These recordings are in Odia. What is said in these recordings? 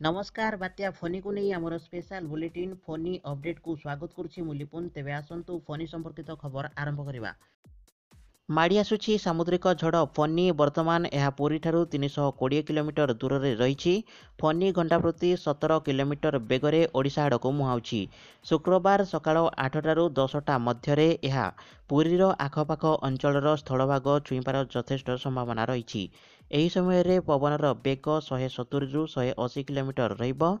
ନମସ୍କାର ବାତ୍ୟା ଫନିକୁ ନେଇ ଆମର ସ୍ପେଶାଲ ବୁଲେଟିନ୍ ଫନି ଅପଡେଟକୁ ସ୍ୱାଗତ କରୁଛି ମୁଁ ଲିପୁନ ତେବେ ଆସନ୍ତୁ ଫନି ସମ୍ପର୍କିତ ଖବର ଆରମ୍ଭ କରିବା ମାଡ଼ି ଆସୁଛି ସାମୁଦ୍ରିକ ଝଡ଼ ଫନି ବର୍ତ୍ତମାନ ଏହା ପୁରୀଠାରୁ ତିନିଶହ କୋଡ଼ିଏ କିଲୋମିଟର ଦୂରରେ ରହିଛି। ଫନି ଘଣ୍ଟା ପ୍ରତି ସତର କିଲୋମିଟର ବେଗରେ ଓଡ଼ିଶା ଆଡ଼କୁ ମୁହାଁଉଛି। ଶୁକ୍ରବାର ସକାଳ ଆଠଟାରୁ ଦଶଟା ମଧ୍ୟରେ ଏହା ପୁରୀର ଆଖପାଖ ଅଞ୍ଚଳର ସ୍ଥଳଭାଗ ଛୁଇଁବାର ଯଥେଷ୍ଟ ସମ୍ଭାବନା ରହିଛି। ଏହି ସମୟରେ ପବନର ବେଗ ଶହେ ସତୁରିରୁ ଶହେ ଅଶୀ କିଲୋମିଟର ରହିବ।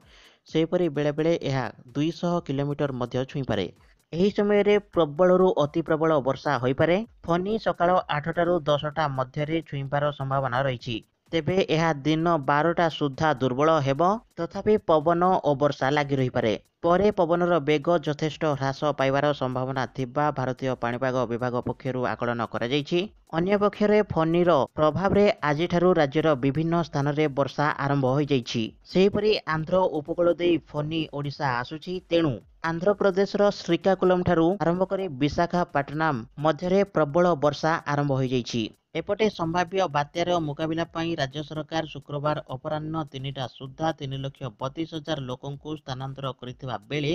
ସେହିପରି ବେଳେବେଳେ ଏହା ଦୁଇଶହ କିଲୋମିଟର ମଧ୍ୟ ଛୁଇଁପାରେ। ଏହି ସମୟରେ ପ୍ରବଳରୁ ଅତି ପ୍ରବଳ ବର୍ଷା ହୋଇପାରେ। ଫନି ସକାଳ ଆଠଟାରୁ ଦଶଟା ମଧ୍ୟରେ ଛୁଇଁବାର ସମ୍ଭାବନା ରହିଛି। ତେବେ ଏହା ଦିନ ବାରଟା ସୁଦ୍ଧା ଦୁର୍ବଳ ହେବ। ତଥାପି ପବନ ଓ ବର୍ଷା ଲାଗି ରହିପାରେ। ପରେ ପବନର ବେଗ ଯଥେଷ୍ଟ ହ୍ରାସ ପାଇବାର ସମ୍ଭାବନା ଥିବା ଭାରତୀୟ ପାଣିପାଗ ବିଭାଗ ପକ୍ଷରୁ ଆକଳନ କରାଯାଇଛି। ଅନ୍ୟପକ୍ଷରେ ଫନିର ପ୍ରଭାବରେ ଆଜିଠାରୁ ରାଜ୍ୟର ବିଭିନ୍ନ ସ୍ଥାନରେ ବର୍ଷା ଆରମ୍ଭ ହୋଇଯାଇଛି। ସେହିପରି ଆନ୍ଧ୍ର ଉପକୂଳ ଦେଇ ଫନି ଓଡ଼ିଶା ଆସୁଛି। ତେଣୁ ଆନ୍ଧ୍ରପ୍ରଦେଶର ଶ୍ରୀକାକୁଲମଠାରୁ ଆରମ୍ଭ କରି ବିଶାଖାପାଟନାମ ମଧ୍ୟରେ ପ୍ରବଳ ବର୍ଷା ଆରମ୍ଭ ହୋଇଯାଇଛି। ଏପଟେ ସମ୍ଭାବ୍ୟ ବାତ୍ୟାର ମୁକାବିଲା ପାଇଁ ରାଜ୍ୟ ସରକାର ଶୁକ୍ରବାର ଅପରାହ୍ନ ତିନିଟା ସୁଦ୍ଧା ତିନି ଲକ୍ଷ ବତିଶ ହଜାର ଲୋକଙ୍କୁ ସ୍ଥାନାନ୍ତର କରିଥିବା ବେଳେ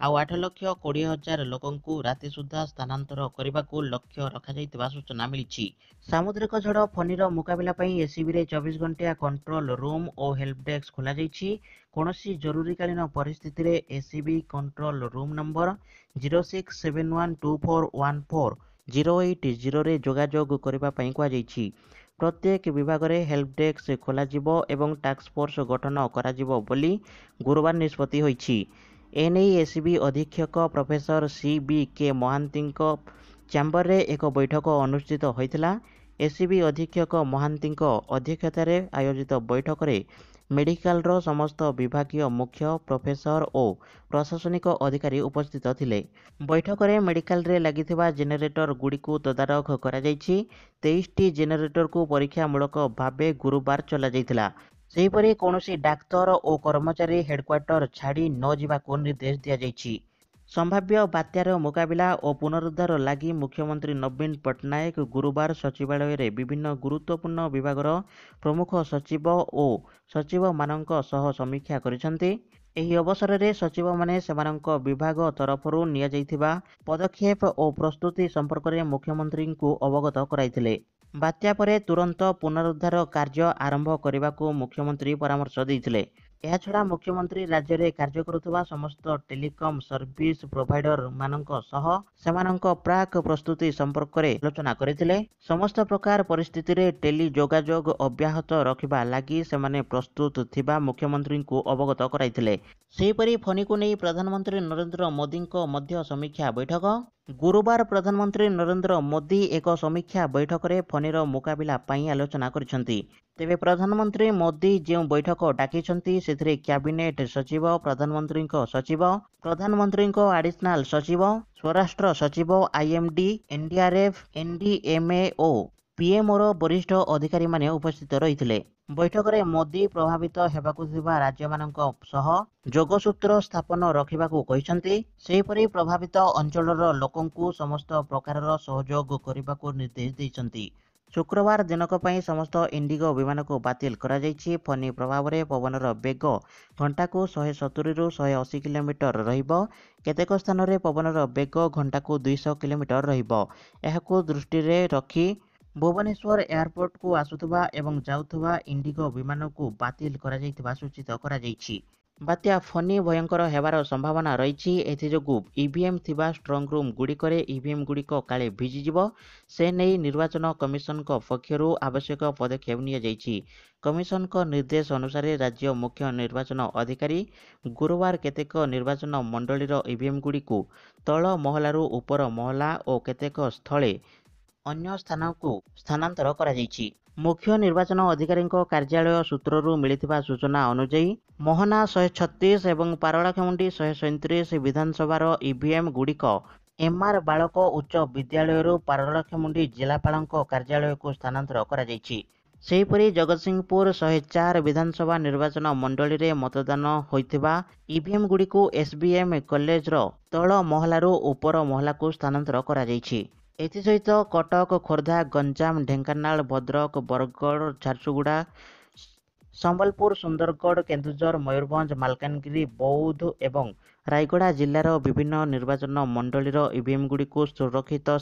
ଆଉ ଆଠ ଲକ୍ଷ କୋଡ଼ିଏ ହଜାର ଲୋକଙ୍କୁ ରାତି ସୁଦ୍ଧା ସ୍ଥାନାନ୍ତର କରିବାକୁ ଲକ୍ଷ୍ୟ ରଖାଯାଇଥିବା ସୂଚନା ମିଳିଛି। ସାମୁଦ୍ରିକ ଝଡ଼ ଫନିର ମୁକାବିଲା ପାଇଁ ଏସିବିରେ ଚବିଶ ଘଣ୍ଟିଆ କଣ୍ଟ୍ରୋଲ ରୁମ୍ ଓ ହେଲ୍ପ ଡେସ୍କ ଖୋଲାଯାଇଛି। କୌଣସି ଜରୁରୀକାଳୀନ ପରିସ୍ଥିତିରେ ACB control room number zero six seven one two four one four zero eight ଜିରୋରେ ଯୋଗାଯୋଗ କରିବା ପାଇଁ କୁହାଯାଇଛି। ପ୍ରତ୍ୟେକ ବିଭାଗରେ ହେଲ୍ପ ଡେସ୍କ ଖୋଲାଯିବ ଏବଂ ଟାସ୍କ ଫୋର୍ସ ଗଠନ କରାଯିବ ବୋଲି ଗୁରୁବାର ନିଷ୍ପତ୍ତି ହୋଇଛି। ଏନେଇ ଏସିବି ଅଧୀକ୍ଷକ ପ୍ରଫେସର ସି ବି କେ ମହାନ୍ତିଙ୍କ ଚ୍ୟାମ୍ବରରେ ଏକ ବୈଠକ ଅନୁଷ୍ଠିତ ହୋଇଥିଲା। ଏସିବି ଅଧୀକ୍ଷକ ମହାନ୍ତିଙ୍କ ଅଧ୍ୟକ୍ଷତାରେ ଆୟୋଜିତ ବୈଠକରେ ମେଡିକାଲର ସମସ୍ତ ବିଭାଗୀୟ ମୁଖ୍ୟ ପ୍ରଫେସର ଓ ପ୍ରଶାସନିକ ଅଧିକାରୀ ଉପସ୍ଥିତ ଥିଲେ। ବୈଠକରେ ମେଡିକାଲରେ ଲାଗିଥିବା ଜେନେରେଟର ଗୁଡ଼ିକୁ ତଦାରଖ କରାଯାଇଛି। ତେଇଶଟି ଜେନେରେଟରକୁ ପରୀକ୍ଷାମୂଳକ ଭାବେ ଗୁରୁବାର ଚଲାଯାଇଥିଲା। ସେହିପରି କୌଣସି ଡାକ୍ତର ଓ କର୍ମଚାରୀ ହେଡକ୍ୱାର୍ଟର ଛାଡ଼ି ନ ଯିବାକୁ ନିର୍ଦ୍ଦେଶ ଦିଆଯାଇଛି। ସମ୍ଭାବ୍ୟ ବାତ୍ୟାର ମୁକାବିଲା ଓ ପୁନରୁଦ୍ଧାର ଲାଗି ମୁଖ୍ୟମନ୍ତ୍ରୀ ନବୀନ ପଟ୍ଟନାୟକ ଗୁରୁବାର ସଚିବାଳୟରେ ବିଭିନ୍ନ ଗୁରୁତ୍ୱପୂର୍ଣ୍ଣ ବିଭାଗର ପ୍ରମୁଖ ସଚିବ ଓ ସଚିବମାନଙ୍କ ସହ ସମୀକ୍ଷା କରିଛନ୍ତି। ଏହି ଅବସରରେ ସଚିବମାନେ ସେମାନଙ୍କ ବିଭାଗ ତରଫରୁ ନିଆଯାଇଥିବା ପଦକ୍ଷେପ ଓ ପ୍ରସ୍ତୁତି ସମ୍ପର୍କରେ ମୁଖ୍ୟମନ୍ତ୍ରୀଙ୍କୁ ଅବଗତ କରାଇଥିଲେ। ବାତ୍ୟା ପରେ ତୁରନ୍ତ ପୁନରୁଦ୍ଧାର କାର୍ଯ୍ୟ ଆରମ୍ଭ କରିବାକୁ ମୁଖ୍ୟମନ୍ତ୍ରୀ ପରାମର୍ଶ ଦେଇଥିଲେ। ଏହାଛଡ଼ା ମୁଖ୍ୟମନ୍ତ୍ରୀ ରାଜ୍ୟରେ କାର୍ଯ୍ୟ କରୁଥିବା ସମସ୍ତ ଟେଲିକମ୍ ସର୍ଭିସ ପ୍ରୋଭାଇଡରମାନଙ୍କ ସହ ସେମାନଙ୍କ ପ୍ରାକ୍ ପ୍ରସ୍ତୁତି ସମ୍ପର୍କରେ ଆଲୋଚନା କରିଥିଲେ। ସମସ୍ତ ପ୍ରକାର ପରିସ୍ଥିତିରେ ଟେଲି ଯୋଗାଯୋଗ ଅବ୍ୟାହତ ରଖିବା ଲାଗି ସେମାନେ ପ୍ରସ୍ତୁତ ଥିବା ମୁଖ୍ୟମନ୍ତ୍ରୀଙ୍କୁ ଅବଗତ କରାଇଥିଲେ। ସେହିପରି ଫନିକୁ ନେଇ ପ୍ରଧାନମନ୍ତ୍ରୀ ନରେନ୍ଦ୍ର ମୋଦିଙ୍କ ମଧ୍ୟ ସମୀକ୍ଷା ବୈଠକ ଗୁରୁବାର ପ୍ରଧାନମନ୍ତ୍ରୀ ନରେନ୍ଦ୍ର ମୋଦି ଏକ ସମୀକ୍ଷା ବୈଠକରେ ଫନିର ମୁକାବିଲା ପାଇଁ ଆଲୋଚନା କରିଛନ୍ତି। ତେବେ ପ୍ରଧାନମନ୍ତ୍ରୀ ମୋଦି ଯେଉଁ ବୈଠକ ଡାକିଛନ୍ତି ସେଥିରେ କ୍ୟାବିନେଟ୍ ସଚିବ ପ୍ରଧାନମନ୍ତ୍ରୀଙ୍କ ସଚିବ ପ୍ରଧାନମନ୍ତ୍ରୀଙ୍କ ଆଡିସନାଲ ସଚିବ ସ୍ୱରାଷ୍ଟ୍ର ସଚିବ ଆଇଏମ୍ଡି ଏନ୍ଡିଆର୍ଏଫ୍ ଏନ୍ଡିଏମ୍ଏ ଓ ପିଏମ୍ଓର ବରିଷ୍ଠ ଅଧିକାରୀମାନେ ଉପସ୍ଥିତ ରହିଥିଲେ। ବୈଠକରେ ମୋଦି ପ୍ରଭାବିତ ହେବାକୁ ଥିବା ରାଜ୍ୟମାନଙ୍କ ସହ ଯୋଗସୂତ୍ର ସ୍ଥାପନ ରଖିବାକୁ କହିଛନ୍ତି ସେହିପରି ପ୍ରଭାବିତ ଅଞ୍ଚଳର ଲୋକଙ୍କୁ ସମସ୍ତ ପ୍ରକାରର ସହଯୋଗ କରିବାକୁ ନିର୍ଦ୍ଦେଶ ଦେଇଛନ୍ତି। ଶୁକ୍ରବାର ଦିନକ ପାଇଁ ସମସ୍ତ ଇଣ୍ଡିଗୋ ବିମାନକୁ ବାତିଲ କରାଯାଇଛି। ଫନି ପ୍ରଭାବରେ ପବନର ବେଗ ଘଣ୍ଟାକୁ ଶହେ ସତୁରିରୁ ଶହେ ଅଶୀ କିଲୋମିଟର ରହିବ। କେତେକ ସ୍ଥାନରେ ପବନର ବେଗ ଘଣ୍ଟାକୁ ଦୁଇଶହ କିଲୋମିଟର ରହିବ। ଏହାକୁ ଦୃଷ୍ଟିରେ ରଖି ଭୁବନେଶ୍ୱର ଏୟାରପୋର୍ଟକୁ ଆସୁଥିବା ଏବଂ ଯାଉଥିବା ଇଣ୍ଡିଗୋ ବିମାନକୁ ବାତିଲ କରାଯାଇଥିବା ସୂଚିତ କରାଯାଇଛି। ବାତ୍ୟା ଫନି ଭୟଙ୍କର ହେବାର ସମ୍ଭାବନା ରହିଛି। ଏଥିଯୋଗୁଁ ଇଭିଏମ୍ ଥିବା ଷ୍ଟ୍ରଙ୍ଗରୁମ୍ ଗୁଡ଼ିକରେ ଇଭିଏମ୍ ଗୁଡ଼ିକ କାଳେ ଭିଜିଯିବ। ସେ ନେଇ ନିର୍ବାଚନ କମିଶନଙ୍କ ପକ୍ଷରୁ ଆବଶ୍ୟକ ପଦକ୍ଷେପ ନିଆଯାଇଛି। କମିଶନଙ୍କ ନିର୍ଦ୍ଦେଶ ଅନୁସାରେ ରାଜ୍ୟ ମୁଖ୍ୟ ନିର୍ବାଚନ ଅଧିକାରୀ ଗୁରୁବାର କେତେକ ନିର୍ବାଚନ ମଣ୍ଡଳୀର ଇଭିଏମ୍ ଗୁଡ଼ିକୁ ତଳ ମହଲାରୁ ଉପର ମହଲା ଓ କେତେକ ସ୍ଥଳେ ଅନ୍ୟ ସ୍ଥାନକୁ ସ୍ଥାନାନ୍ତର କରାଯାଇଛି। ମୁଖ୍ୟ ନିର୍ବାଚନ ଅଧିକାରୀଙ୍କ କାର୍ଯ୍ୟାଳୟ ସୂତ୍ରରୁ ମିଳିଥିବା ସୂଚନା ଅନୁଯାୟୀ ମୋହନା ଶହେ ଛତିଶ ଏବଂ ପାରଳାଖେମୁଣ୍ଡି ଶହେ ସଇଁତିରିଶ ବିଧାନସଭାର ଇଭିଏମ୍ ଗୁଡ଼ିକ ଏମ୍ଆର୍ ବାଳକ ଉଚ୍ଚ ବିଦ୍ୟାଳୟରୁ ପାରଳାଖେମୁଣ୍ଡି ଜିଲ୍ଲାପାଳଙ୍କ କାର୍ଯ୍ୟାଳୟକୁ ସ୍ଥାନାନ୍ତର କରାଯାଇଛି। ସେହିପରି ଜଗତସିଂହପୁର ଶହେ ଚାର ବିଧାନସଭା ନିର୍ବାଚନ ମଣ୍ଡଳୀରେ ମତଦାନ ହୋଇଥିବା ଇଭିଏମ୍ ଗୁଡ଼ିକୁ ଏସ୍ବିଏମ୍ କଲେଜର ତଳ ମହଲାରୁ ଉପର ମହଲାକୁ ସ୍ଥାନାନ୍ତର କରାଯାଇଛି। ଏଥିସହିତ କଟକ ଖୋର୍ଦ୍ଧା ଗଞ୍ଜାମ ଢେଙ୍କାନାଳ ଭଦ୍ରକ ବରଗଡ଼ ଝାରସୁଗୁଡ଼ା ସମ୍ବଲପୁର ସୁନ୍ଦରଗଡ଼ କେନ୍ଦୁଝର ମୟୂରଭଞ୍ଜ ମାଲକାନଗିରି ବୌଦ୍ଧ ଏବଂ ରାୟଗଡ଼ା ଜିଲ୍ଲାର ବିଭିନ୍ନ ନିର୍ବାଚନ ମଣ୍ଡଳୀର ଇଭିଏମ୍ଗୁଡ଼ିକୁ ସୁରକ୍ଷିତ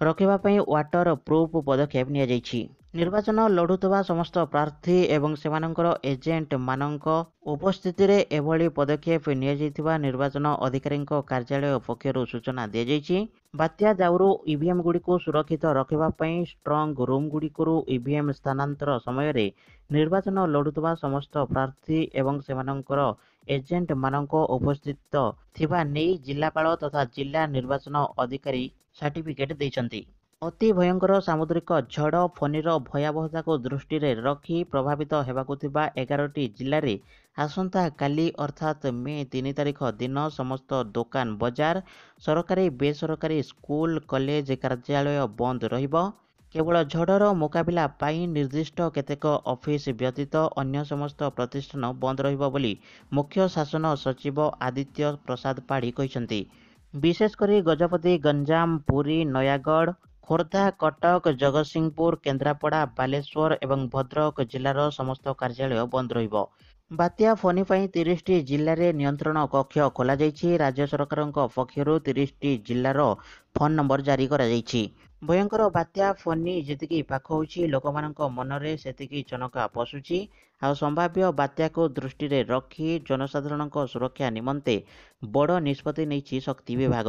ରଖିବା ପାଇଁ ୱାଟର ପ୍ରୁଫ୍ ପଦକ୍ଷେପ ନିଆଯାଇଛି। ନିର୍ବାଚନ ଲଢ଼ୁଥିବା ସମସ୍ତ ପ୍ରାର୍ଥୀ ଏବଂ ସେମାନଙ୍କର ଏଜେଣ୍ଟମାନଙ୍କ ଉପସ୍ଥିତିରେ ଏଭଳି ପଦକ୍ଷେପ ନିଆଯାଇଥିବା ନିର୍ବାଚନ ଅଧିକାରୀଙ୍କ କାର୍ଯ୍ୟାଳୟ ପକ୍ଷରୁ ସୂଚନା ଦିଆଯାଇଛି। ବାତ୍ୟା ଦାଉରୁ ଇଭିଏମ୍ଗୁଡ଼ିକୁ ସୁରକ୍ଷିତ ରଖିବା ପାଇଁ ଷ୍ଟ୍ରଙ୍ଗ ରୁମ୍ଗୁଡ଼ିକରୁ ଇଭିଏମ୍ ସ୍ଥାନାନ୍ତର ସମୟରେ ନିର୍ବାଚନ ଲଢ଼ୁଥିବା ସମସ୍ତ ପ୍ରାର୍ଥୀ ଏବଂ ସେମାନଙ୍କର ଏଜେଣ୍ଟମାନଙ୍କ ଉପସ୍ଥିତ ଥିବା ନେଇ ଜିଲ୍ଲାପାଳ ତଥା ଜିଲ୍ଲା ନିର୍ବାଚନ ଅଧିକାରୀ ସାର୍ଟିଫିକେଟ୍ ଦେଇଛନ୍ତି। ଅତି ଭୟଙ୍କର ସାମୁଦ୍ରିକ ଝଡ଼ ଫନିର ଭୟାବହତାକୁ ଦୃଷ୍ଟିରେ ରଖି ପ୍ରଭାବିତ ହେବାକୁ ଥିବା ଏଗାରଟି ଜିଲ୍ଲାରେ ଆସନ୍ତାକାଲି ଅର୍ଥାତ୍ ମେ ତିନି ତାରିଖ ଦିନ ସମସ୍ତ ଦୋକାନ ବଜାର ସରକାରୀ ବେସରକାରୀ ସ୍କୁଲ କଲେଜ କାର୍ଯ୍ୟାଳୟ ବନ୍ଦ ରହିବ। କେବଳ ଝଡ଼ର ମୁକାବିଲା ପାଇଁ ନିର୍ଦ୍ଦିଷ୍ଟ କେତେକ ଅଫିସ ବ୍ୟତୀତ ଅନ୍ୟ ସମସ୍ତ ପ୍ରତିଷ୍ଠାନ ବନ୍ଦ ରହିବ ବୋଲି ମୁଖ୍ୟ ଶାସନ ସଚିବ ଆଦିତ୍ୟ ପ୍ରସାଦ ପାଢ଼ୀ କହିଛନ୍ତି। ବିଶେଷ କରି ଗଜପତି ଗଞ୍ଜାମ ପୁରୀ ନୟାଗଡ଼ ଖୋର୍ଦ୍ଧା କଟକ ଜଗତସିଂହପୁର କେନ୍ଦ୍ରାପଡ଼ା ବାଲେଶ୍ୱର ଏବଂ ଭଦ୍ରକ ଜିଲ୍ଲାର ସମସ୍ତ କାର୍ଯ୍ୟାଳୟ ବନ୍ଦ ରହିବ। ବାତ୍ୟା ଫନି ପାଇଁ ତିରିଶଟି ଜିଲ୍ଲାରେ ନିୟନ୍ତ୍ରଣ କକ୍ଷ ଖୋଲାଯାଇଛି। ରାଜ୍ୟ ସରକାରଙ୍କ ପକ୍ଷରୁ ତିରିଶଟି ଜିଲ୍ଲାର ଫୋନ୍ ନମ୍ବର ଜାରି କରାଯାଇଛି। ଭୟଙ୍କର ବାତ୍ୟା ଫନି ଯେତିକି ପାଖ ହେଉଛି ଲୋକମାନଙ୍କ ମନରେ ସେତିକି ଚନକା ପଶୁଛି। ଆଉ ସମ୍ଭାବ୍ୟ ବାତ୍ୟାକୁ ଦୃଷ୍ଟିରେ ରଖି ଜନସାଧାରଣଙ୍କ ସୁରକ୍ଷା ନିମନ୍ତେ ବଡ଼ ନିଷ୍ପତ୍ତି ନେଇଛି ଶକ୍ତି ବିଭାଗ।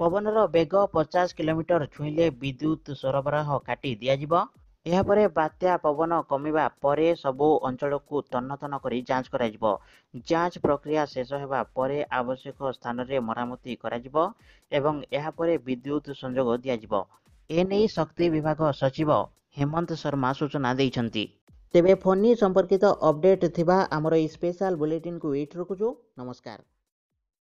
ପବନର ବେଗ ପଚାଶ କିଲୋମିଟର ଛୁଇଁଲେ ବିଦ୍ୟୁତ୍ ସରବରାହ କାଟି ଦିଆଯିବ। ଏହାପରେ ବାତ୍ୟା ପବନ କମିବା ପରେ ସବୁ ଅଞ୍ଚଳକୁ ତନ୍ନ ତନ୍ନ କରି ଯାଞ୍ଚ କରାଯିବ। ଯାଞ୍ଚ ପ୍ରକ୍ରିୟା ଶେଷ ହେବା ପରେ ଆବଶ୍ୟକ ସ୍ଥାନରେ ମରାମତି କରାଯିବ ଏବଂ ଏହାପରେ ବିଦ୍ୟୁତ୍ ସଂଯୋଗ ଦିଆଯିବ। ଏନେଇ ଶକ୍ତି ବିଭାଗ ସଚିବ ହେମନ୍ତ ଶର୍ମା ସୂଚନା ଦେଇଛନ୍ତି। ତେବେ ଫନି ସମ୍ପର୍କିତ ଅପଡେଟ୍ ଥିବା ଆମର ଏହି ସ୍ପେଶାଲ ବୁଲେଟିନ୍କୁ ଏଇଠି ରଖୁଛୁ। ନମସ୍କାର।